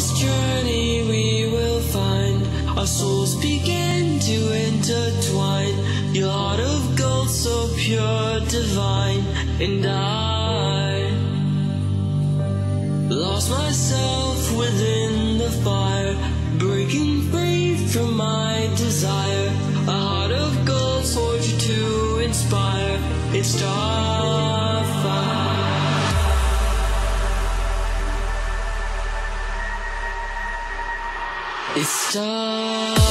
this journey we will find our souls begin to intertwine. Your heart of gold, so pure, divine, and I lost myself within the fire, breaking free from my desire. A heart of gold, forged to inspire. It's starfire. It's starfire.